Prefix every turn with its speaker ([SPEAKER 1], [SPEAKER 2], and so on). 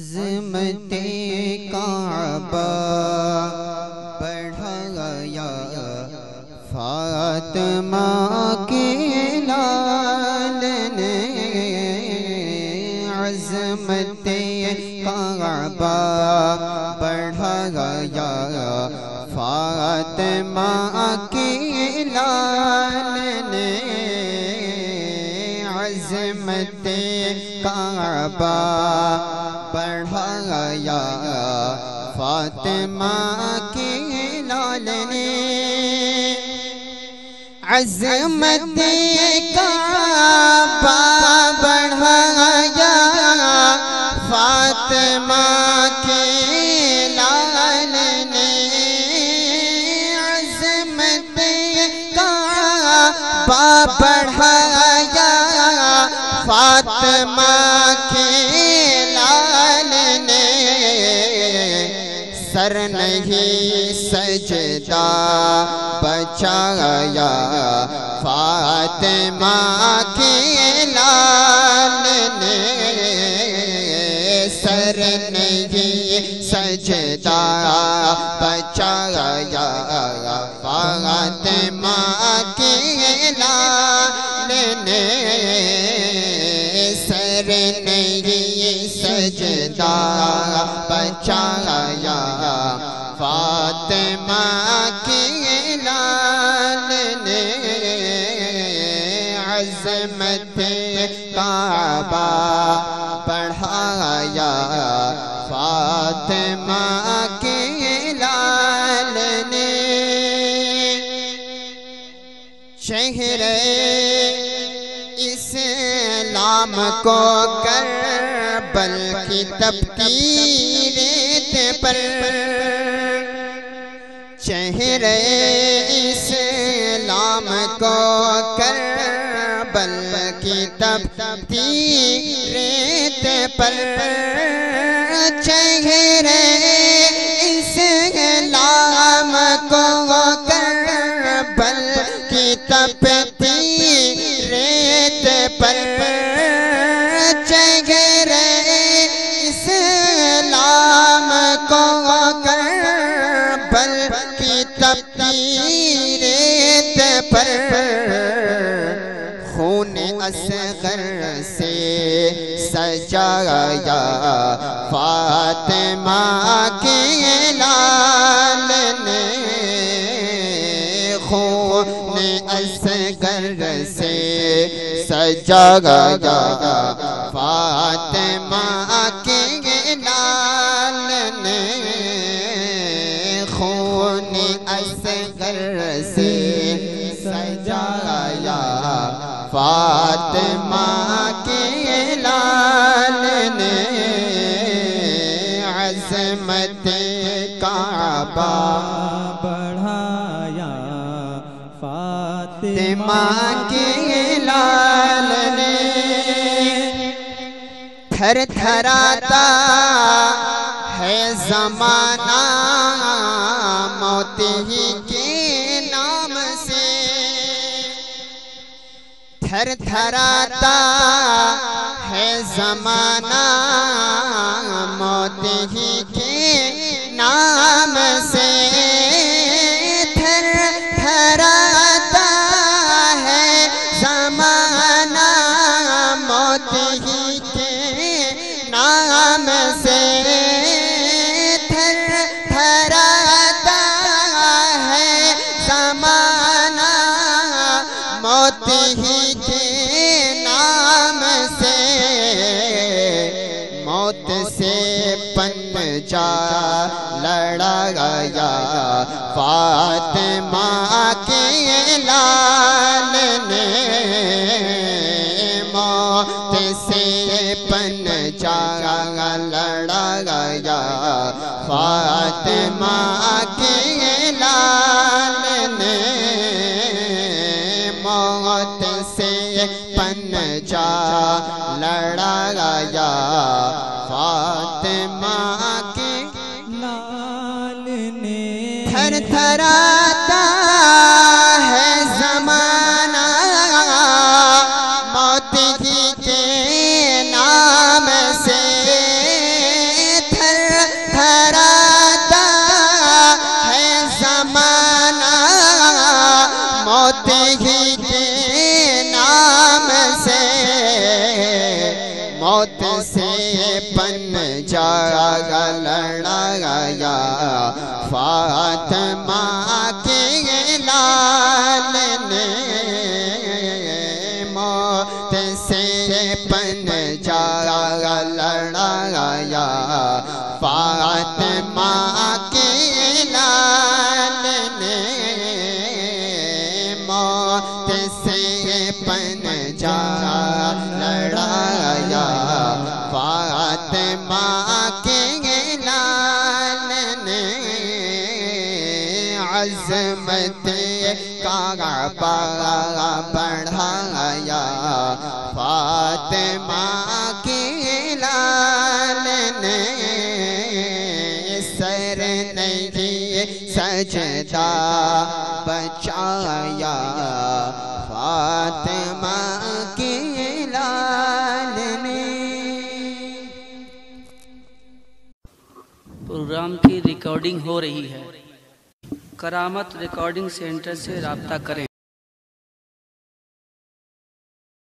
[SPEAKER 1] عظمت کعبہ بڑھایا فاطمہ کے لال نے عظمت کعبہ بڑھایا فاطمہ کے لال نے عظمت کعبہ بڑھایا فاطمہ کے لال نے عظمت کعبہ بڑھایا، فاطمہ کے لال نے عظمت کعبہ بڑھایا، فاطمہ سر نہیں سجدہ بچایا فاطمہ کی عظمت کعبہ بڑھایا۔ فاطمہ کے لال نے چہرے اسلام کو کر بلکہ تبتی ریت پر چہرے اسلام کو کر بلکہ تبتی ریت پر چہرے اسلام کو کر بلکہ تبتی ریت پر چہرے اسلام کو کر بلکہ تبتی ریت پر خون اصغر سے سجایا فاطمہ کے لال نے خون اصغر سے سجایا فاطمہ فاطمہ کے لال نے عظمت کعبہ
[SPEAKER 2] بڑھایا۔ فاطمہ
[SPEAKER 1] کے لال نے تھر تھراتا ہے زمانہ موت ہی تھر تھراتا ہے زمانہ موت ہی موت سے پنجا لڑا گیا فاطمہ کے لال نے موت سے پنجا لڑا گیا فاطمہ کے لال نے موت تھر پن جا لڑایا فاطمہ کے لال نے موت سے پن جا لڑایا فاطمہ کے لال نے موت سے پن جا لڑایا عظمت کا پاگا بڑھایا۔ فاطمہ کے لال نے سر نہیں سجدہ بچایا۔ فاطمہ کے لال نے
[SPEAKER 3] پروگرام کی ریکارڈنگ ہو رہی ہے۔ کرامت ریکارڈنگ سینٹر سے رابطہ کریں۔